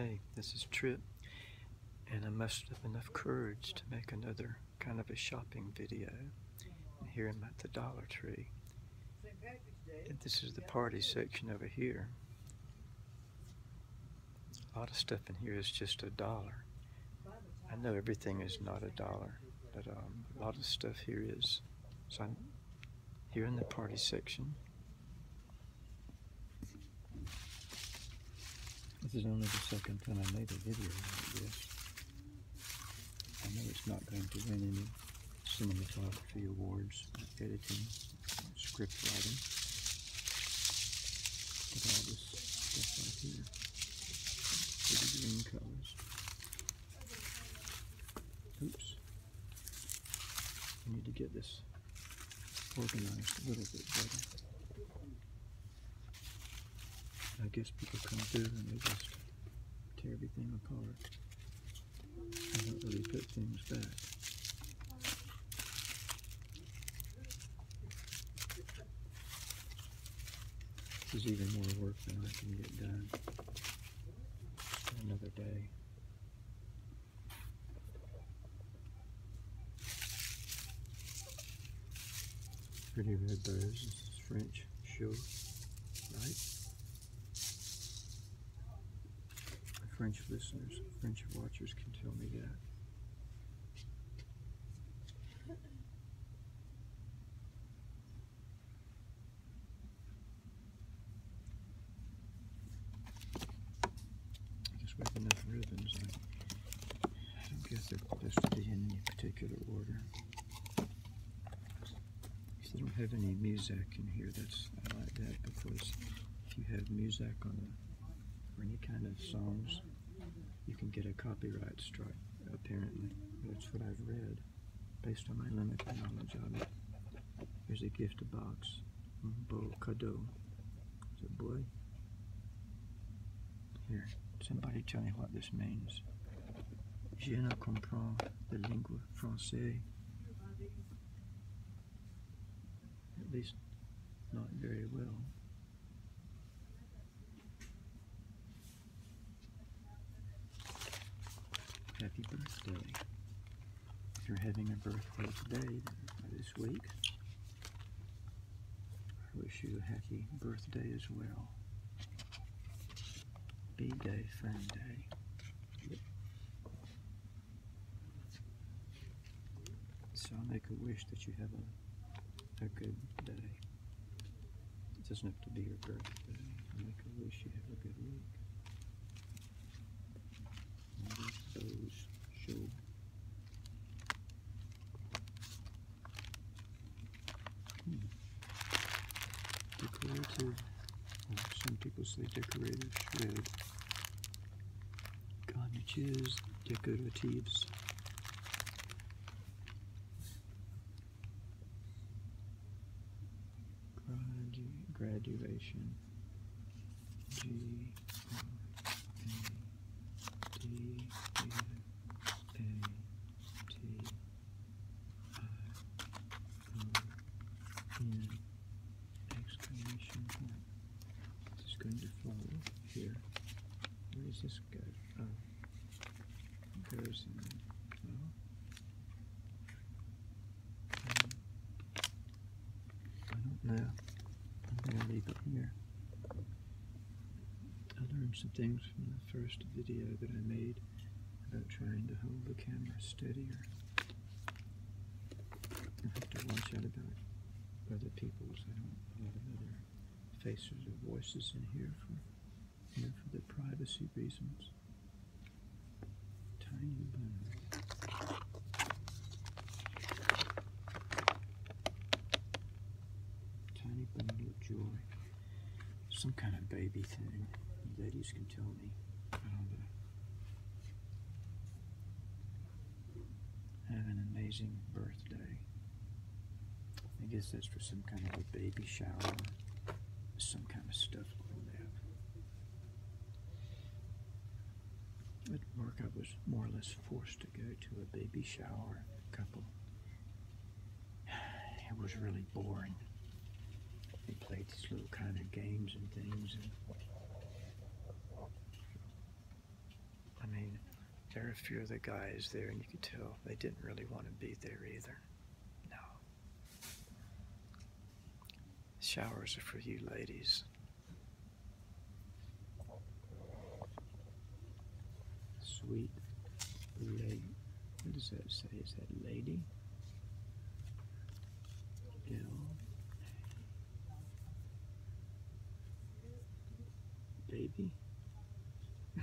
Hey, this is Trippe, and I mustered up enough courage to make another kind of a shopping video. Here I'm at the Dollar Tree. And this is the party section over here. A lot of stuff in here is just a dollar. I know everything is not a dollar, but um, a lot of stuff here is. So I'm here in the party section. This is only the second time I made a video like this. I know it's not going to win any cinematography awards, editing, script writing. At all this stuff right here. Pretty green colors. Oops. I need to get this organized a little bit better. I guess people come through and they just tear everything apart. I don't really put things back. This is even more work than I can get done another day. Pretty red rose. This is French show, French listeners, French watchers can tell me that. Just with enough ribbons, I, I don't guess they're supposed to be in any particular order. If they don't have any music in here, that's I like that because if you have music on the any kind of songs, you can get a copyright strike, apparently. That's what I've read, based on my limited knowledge of it. Here's a gift box. Beau cadeau. Is it boy? Here, somebody tell me what this means. Je ne comprends la langue française. At least, not very well. Happy birthday. If you're having a birthday today, this week, I wish you a happy birthday as well. B-Day, fun day. So I'll make a wish that you have a, a good day. It doesn't have to be your birthday. I'll make a wish you have a good week. those show hmm. decorative say decorative shred. Garnitures decoratives Gradu graduation. G D exclamation point. It's going to follow here. Where does this go? Oh, goes in. Well, I don't know. I'm going to leave it here. I learned some things from the first video that I made about trying to hold the camera steadier. I have to watch out about other people's. I don't want a other faces or voices in here for, you for the privacy reasons. Tiny bundle. Tiny bundle of joy. Some kind of baby thing. Ladies can tell me. I don't know. Have an amazing birthday. I guess that's for some kind of a baby shower, some kind of stuff like that. At work, I was more or less forced to go to a baby shower couple. It was really boring. They played these little kind of games and things. And I mean, There are a few of the guys there, and you could tell they didn't really want to be there either. No. Showers are for you ladies. Sweet lady. What does that say? Is that lady? L. Baby?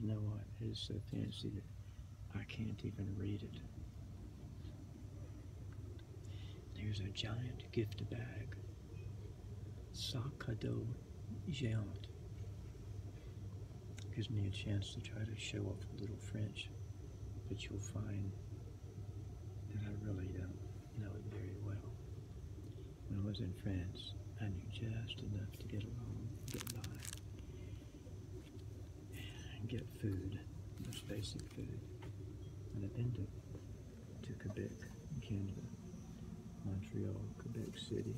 you know what? It is so fancy that I can't even read it. There's a giant gift bag. Cadeau géant. Gives me a chance to try to show off a little French, but you'll find that I really don't know it very well. When I was in France, I knew just enough to get along, get by, and get food, most basic food. And I've been to, to Quebec, Canada, Montreal, Quebec City.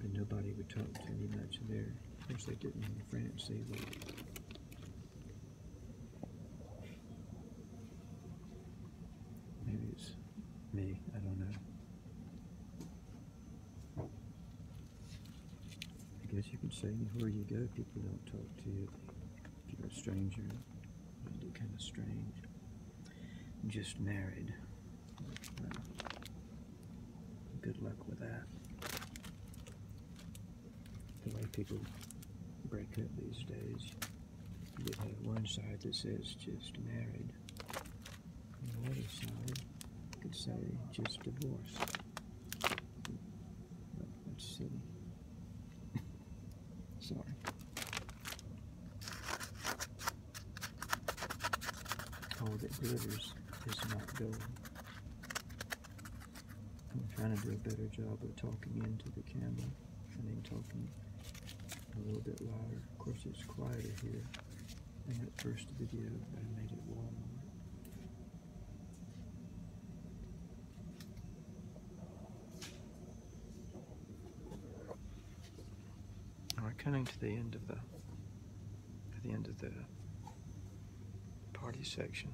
But nobody would talk to me much there. Of course, they didn't in France either. Maybe it's me, I don't know. I guess you could say anywhere you go, people don't talk to you. If you're a stranger, you look kind of strange. Just married. Good luck with that. The way people break up these days, you have one side that says just married, and the other side could say just divorced. Well, that's silly. Sorry. All that glitters is not gold. I'm trying to do a better job of talking into the camera. I mean, talking a little bit louder. Of course, it's quieter here than that first video that I made at Walmart. We're coming to the end of the at the end of the party section.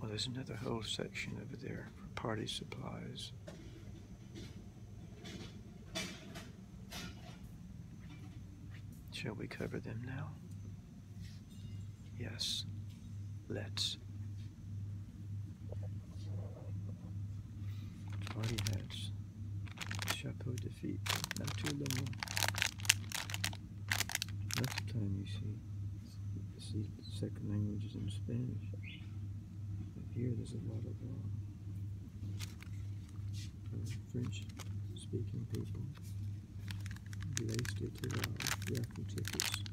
Well, there's another whole section over there for party supplies. Shall we cover them now? Yes, let's. Party hats. Chapeau de fête. Not too long. Most of the time you see, see second languages in Spanish. But here there's a lot of uh, French speaking people. To uh, raffle tickets.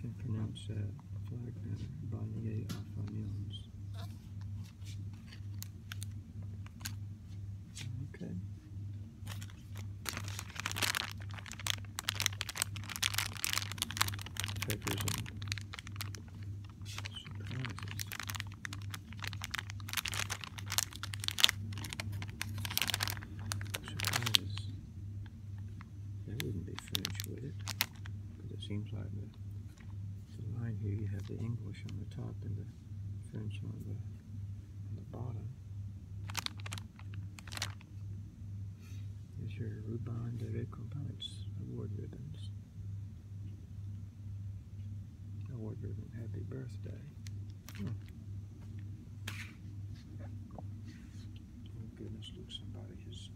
Can't pronounce that flag banner. Bonnier Affanions. Okay. Peppers and surprises. Surprises. That wouldn't be French, would it? But it seems like the, the line here, you have the English on the top and the French on the on the bottom. Here's your Ruban de Recompense award ribbons. Award ribbon, happy birthday. Hmm. Oh goodness, look, somebody has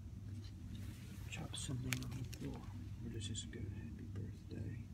chopped something on the floor. Where does this go? Happy birthday.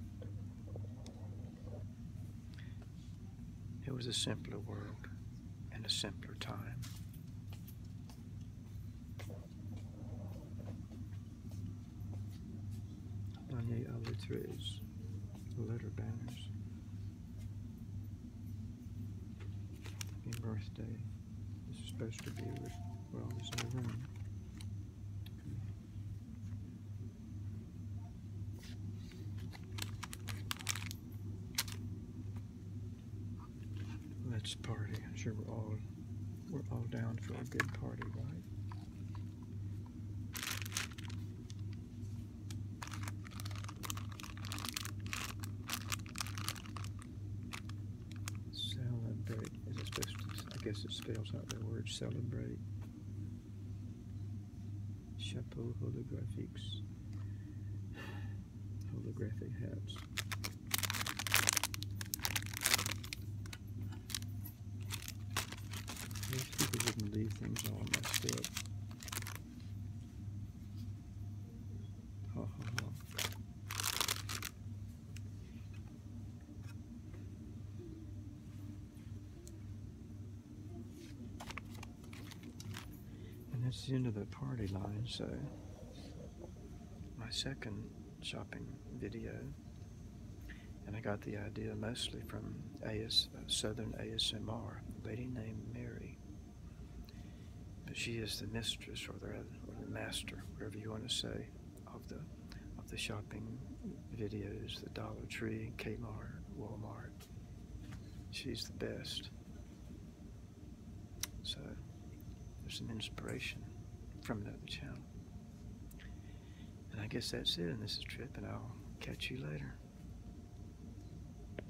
was a simpler world. And a simpler time. Anya Alitri's letter banners. Happy birthday. This is supposed to be with, well, there's no room. Let's party. I'm sure we're all we're all down for a good party, right? Celebrate. Is it supposed to? I guess it spells out the word celebrate. Chapeau holographiques. Holographic hats. I wish people all messed up. And that's the end of the party line, so my second shopping video. And I got the idea mostly from AS, uh, Southern ASMR, a lady named. She is the mistress or the, or the master, whatever you want to say, of the of the shopping videos, the Dollar Tree, Kmart, Walmart. She's the best. So there's some inspiration from another channel. And I guess that's it, and this is Trippe, and I'll catch you later.